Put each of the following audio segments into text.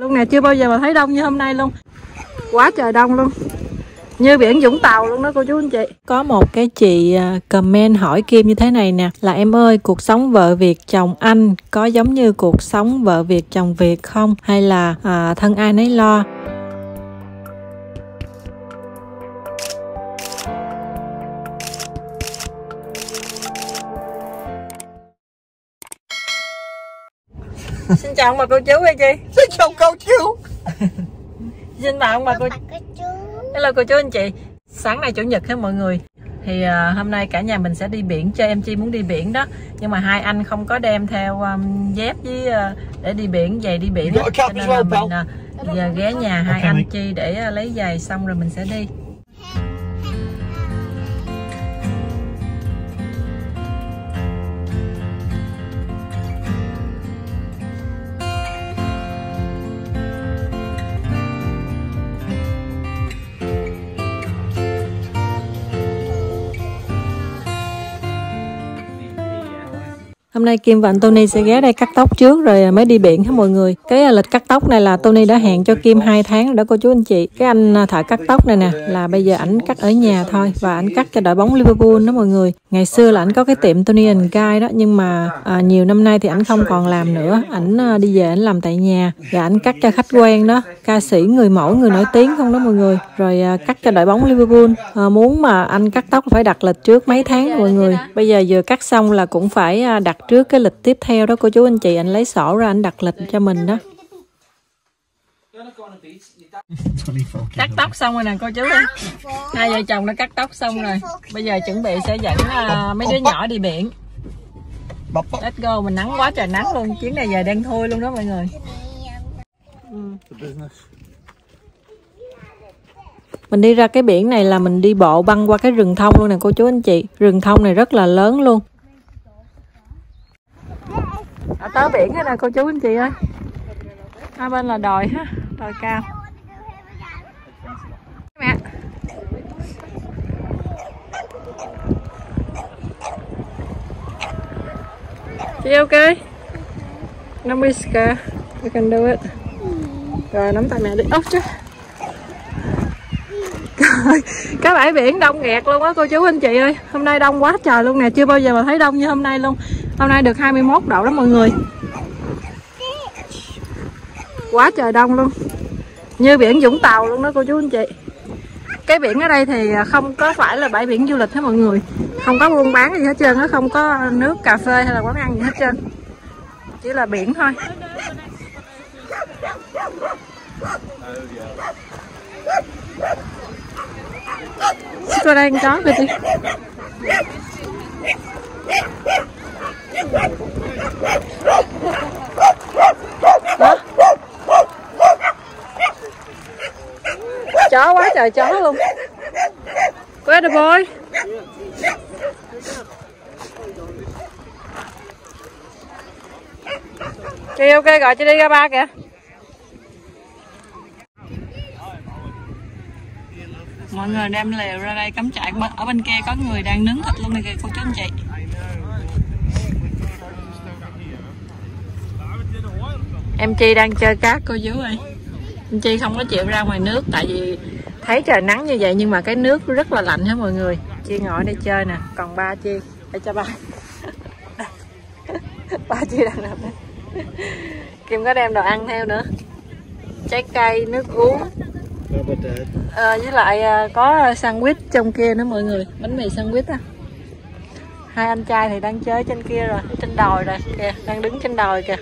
Luôn nè chưa bao giờ mà thấy đông như hôm nay luôn. Quá trời đông luôn. Như biển Vũng Tàu luôn đó cô chú anh chị. Có một cái chị à, comment hỏi Kim như thế này nè. Là em ơi cuộc sống vợ Việt chồng anh có giống như cuộc sống vợ Việt chồng Việt không? Hay là à, thân ai nấy lo? Xin chào ông bà cô chú hay chị xin chào cô chú. Xin chào ông bà cô chú. Hello cô chú anh chị. Sáng nay chủ nhật hết mọi người? Thì uh, hôm nay cả nhà mình sẽ đi biển chơi em chi muốn đi biển đó. Nhưng mà hai anh không có đem theo um, dép với uh, để đi biển giày đi biển đó. cho nên là mình uh, giờ ghé nhà hai anh chi để uh, lấy giày xong rồi mình sẽ đi Hôm nay Kim và anh Tony sẽ ghé đây cắt tóc trước rồi à, mới đi biển hết mọi người. Cái à, lịch cắt tóc này là Tony đã hẹn cho Kim 2 tháng đó cô chú anh chị. Cái anh à, thợ cắt tóc này nè là bây giờ ảnh cắt ở nhà thôi và ảnh cắt cho đội bóng Liverpool đó mọi người. Ngày xưa là ảnh có cái tiệm Tony and Guy đó nhưng mà à, nhiều năm nay thì ảnh không còn làm nữa. Ảnh à, đi về ảnh làm tại nhà và ảnh cắt cho khách quen đó, ca sĩ người mẫu người nổi tiếng không đó mọi người. Rồi à, cắt cho đội bóng Liverpool. À, muốn mà anh cắt tóc phải đặt lịch trước mấy tháng mọi người. Bây giờ vừa cắt xong là cũng phải đặt trước cái lịch tiếp theo đó cô chú anh chị anh lấy sổ ra anh đặt lịch cho mình đó. Cắt tóc xong rồi nè cô chú ơi. Hai vợ chồng đã cắt tóc xong rồi. Bây giờ chuẩn bị sẽ dẫn uh, mấy đứa nhỏ đi biển. Let's go mình nắng quá trời nắng luôn. Chuyến này giờ đang thôi luôn đó mọi người. Mình đi ra cái biển này là mình đi bộ băng qua cái rừng thông luôn nè cô chú anh chị. Rừng thông này rất là lớn luôn ở tới biển hết nè, cô chú anh chị ơi. Hai bên là đồi ha, đồi cao. Mẹ. Chị ok? Năm mươi ska we can do it. Rồi, nắm tay mẹ đi. Ốc chứ. Cái bãi biển đông nghẹt luôn á, cô chú anh chị ơi. Hôm nay đông quá trời luôn nè, chưa bao giờ mà thấy đông như hôm nay luôn hôm nay được 21 độ đó mọi người. Quá trời đông luôn. Như biển Vũng Tàu luôn đó cô chú anh chị. Cái biển ở đây thì không có phải là bãi biển du lịch hết mọi người. Không có buôn bán gì hết trơn nó không có nước, cà phê hay là quán ăn gì hết trơn. Chỉ là biển thôi. Cô đây chó kìa đi chó quá trời chó luôn. Where the boy. Chị ok, gọi chị đi ra ba kìa. Mọi người đem lều ra đây cắm trại. Ở bên kia có người đang nướng thịt luôn này kìa, cô chú anh chị. Em Chi đang chơi cát cô chú ơi. Em Chi không có chịu ra ngoài nước Tại vì thấy trời nắng như vậy Nhưng mà cái nước rất là lạnh hết mọi người? Chi ngồi đây chơi nè. Còn ba Chi? Để cho ba. Ba Chi đang nằm đây. Kim có đem đồ ăn theo nữa. Trái cây, nước uống. À, Với lại ờ, có sandwich trong kia nữa mọi người. Bánh mì sandwich á. Hai anh trai thì đang chơi trên kia rồi Trên đồi rồi. Kìa Đang đứng trên đồi kìa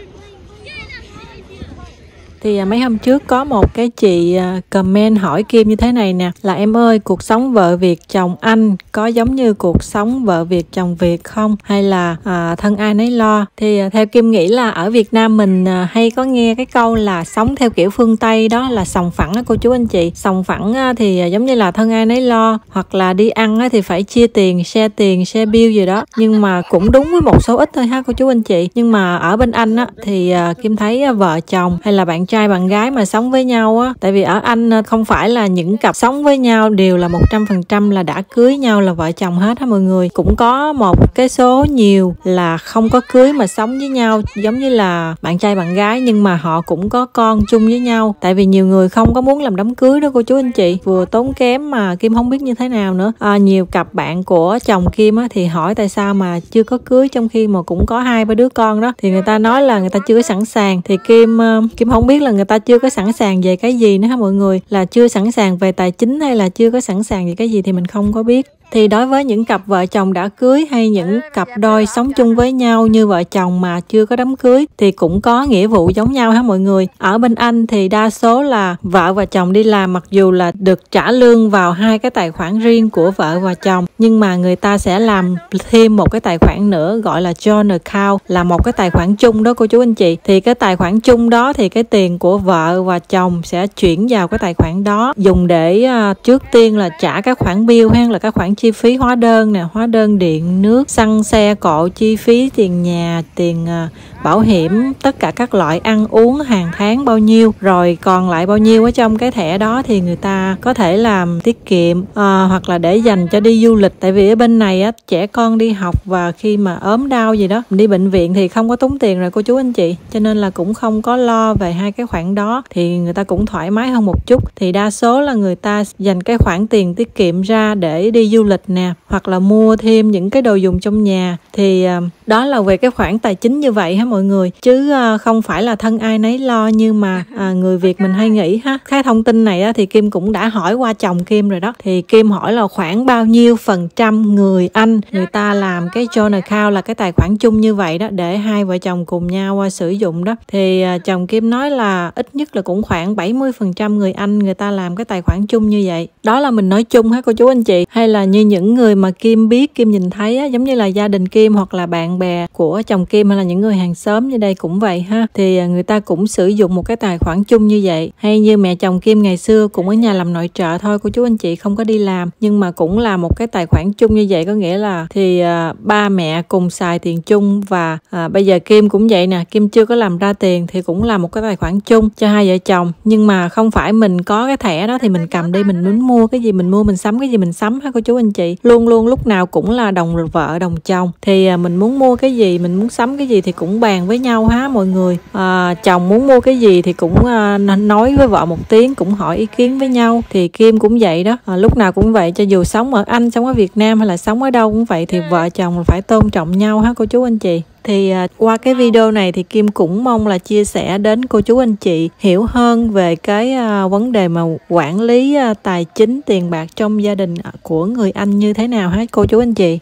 thì à, mấy hôm trước có một cái chị à, comment hỏi Kim như thế này nè. Là em ơi cuộc sống vợ Việt chồng anh có giống như cuộc sống vợ Việt chồng Việt không? Hay là à, thân ai nấy lo? Thì à, theo Kim nghĩ là ở Việt Nam mình hay có nghe cái câu là sống theo kiểu phương Tây đó là sòng phẳng á cô chú anh chị. Sòng phẳng thì giống như là thân ai nấy lo hoặc là đi ăn thì phải chia tiền share tiền share bill gì đó. Nhưng mà cũng đúng với một số ít thôi ha cô chú anh chị. Nhưng mà ở bên anh á, thì Kim thấy vợ chồng hay là bạn trai bạn gái mà sống với nhau á. Tại vì ở anh ờ, không phải là những cặp sống với nhau đều là một trăm phần trăm là đã cưới nhau là vợ chồng hết á mọi người. Cũng có một cái số nhiều là không có cưới mà sống với nhau giống như là bạn trai bạn gái nhưng mà họ cũng có con chung với nhau. Tại vì nhiều người không có muốn làm đám cưới đó cô chú anh chị. Vừa tốn kém mà kim không biết như thế nào nữa. À, nhiều cặp bạn của chồng kim á thì hỏi tại sao mà chưa có cưới trong khi mà cũng có hai ba đứa con đó. Thì người ta nói là người ta chưa có sẵn sàng. Thì kim ờ, kim không biết là người ta chưa có sẵn sàng về cái gì nữa ha mọi người? Là chưa sẵn sàng về tài chính hay là chưa có sẵn sàng về cái gì thì mình không có biết thì đối với những cặp vợ chồng đã cưới hay những cặp đôi sống chung với nhau như vợ chồng mà chưa có đám cưới thì cũng có nghĩa vụ giống nhau ha mọi người? Ở bên anh thì đa số là vợ và chồng đi làm mặc dù là được trả lương vào hai cái tài khoản riêng của vợ và chồng nhưng mà người ta sẽ làm thêm một cái tài khoản nữa gọi là joint account là một cái tài khoản chung đó cô chú anh chị. Thì cái tài khoản chung đó thì cái tiền của vợ và chồng sẽ chuyển vào cái tài khoản đó dùng để uh, trước tiên là trả các khoản bill hay là các khoản chi phí hóa đơn nè hóa đơn điện nước xăng xe cộ chi phí tiền nhà tiền ờ, bảo hiểm tất cả các loại ăn uống hàng tháng bao nhiêu rồi còn lại bao nhiêu ở trong cái thẻ đó thì người ta có thể làm tiết kiệm à, hoặc là để dành cho đi du lịch. Tại vì ở bên này á trẻ con đi học và khi mà ốm đau gì đó đi bệnh viện thì không có tốn tiền rồi cô chú anh chị. Cho nên là cũng không có lo về hai cái khoản đó thì người ta cũng thoải mái hơn một chút. Thì đa số là người ta dành cái khoản tiền tiết kiệm ra để đi du lịch lịch nè hoặc là mua thêm những cái đồ dùng trong nhà thì à, đó là về cái khoản tài chính như vậy ha mọi người? Chứ uh, không phải là thân ai nấy lo như mà uh, người việt mình hay nghĩ ha. Cái thông tin này thì kim cũng đã hỏi qua chồng kim rồi đó. Thì kim hỏi là khoảng bao nhiêu phần trăm người anh người ta làm cái joint account là cái tài khoản chung như vậy đó để hai vợ chồng cùng nhau uh, sử dụng đó. Thì chồng kim nói là ít nhất là cũng khoảng 70 phần trăm người anh người ta làm cái tài khoản chung như vậy. Đó là mình nói chung ha cô chú anh chị. Hay là như những người mà kim biết kim nhìn thấy á, giống như là gia đình kim hoặc là bạn bè của chồng kim hay là những người hàng xóm như đây cũng vậy ha. Thì à, người ta cũng sử dụng một cái tài khoản chung như vậy. Hay như mẹ chồng kim ngày xưa cũng ở nhà làm nội trợ thôi cô chú anh chị không có đi làm nhưng mà cũng là một cái tài khoản chung như vậy. Có nghĩa là thì à, ba mẹ cùng xài tiền chung và à, bây giờ kim cũng vậy nè. Kim chưa có làm ra tiền thì cũng là một cái tài khoản chung cho hai vợ chồng. Nhưng mà không phải mình có cái thẻ đó thì mình cầm đi mình muốn mua cái gì mình mua mình sắm cái gì mình sắm ha cô chú anh chị. Luôn luôn lúc nào cũng là đồng vợ đồng chồng. Thì à, mình muốn mua cái gì mình muốn sắm cái gì thì cũng bàn với nhau ha mọi người. À, chồng muốn mua cái gì thì cũng à, nói với vợ một tiếng cũng hỏi ý kiến với nhau. Thì kim cũng vậy đó. À, lúc nào cũng vậy cho dù sống ở anh sống ở việt nam hay là sống ở đâu cũng vậy thì vợ chồng phải tôn trọng nhau ha cô chú anh chị? Thì à, qua cái video này thì Kim cũng mong là chia sẻ đến cô chú anh chị hiểu hơn về cái à, vấn đề mà quản lý à, tài chính tiền bạc trong gia đình của người Anh như thế nào hết cô chú anh chị.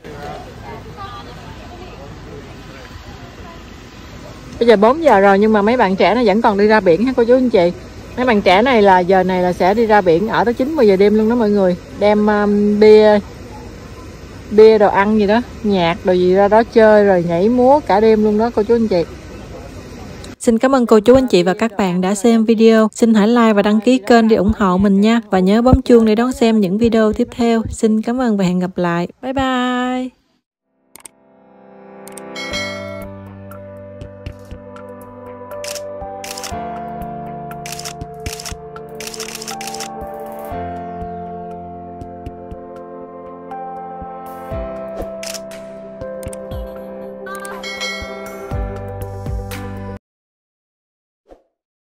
Bây giờ 4 giờ rồi nhưng mà mấy bạn trẻ nó vẫn còn đi ra biển ha cô chú anh chị. Mấy bạn trẻ này là giờ này là sẽ đi ra biển ở tới 9 10 giờ đêm luôn đó mọi người. Đem um, bia bia đồ ăn gì đó nhạc đồ gì ra đó chơi rồi nhảy múa cả đêm luôn đó cô chú anh chị Xin cảm ơn cô chú anh chị và các bạn đã xem video. Xin hãy like và đăng ký kênh để ủng hộ mình nha. Và nhớ bấm chuông để đón xem những video tiếp theo. Xin cảm ơn và hẹn gặp lại. Bye bye.